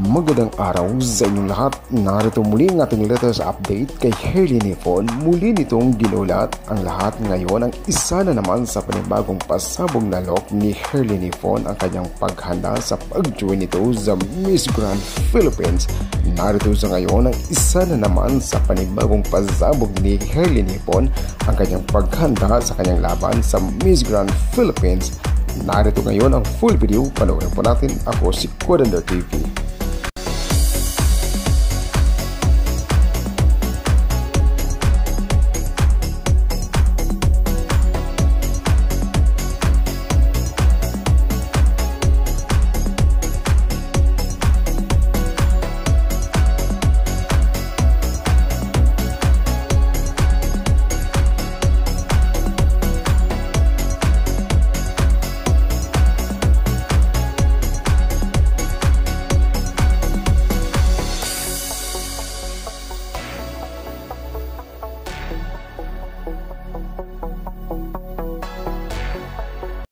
Magandang araw sa inyong lahat. Narito muli ang ating latest update kay Hailey Nifon. Muli nitong ginulat ang lahat ngayon ang isa na naman sa panibagong pasabog na look ni Hailey Nifon ang kanyang paghanda sa pag-join nito sa Miss Grand Philippines. Narito sa ngayon ang isa na naman sa panibagong pasabog ni Hailey Nifon ang kanyang paghanda sa kanyang laban sa Miss Grand Philippines Narito ngayon ang full video, panoorin po natin ako si Codander TV.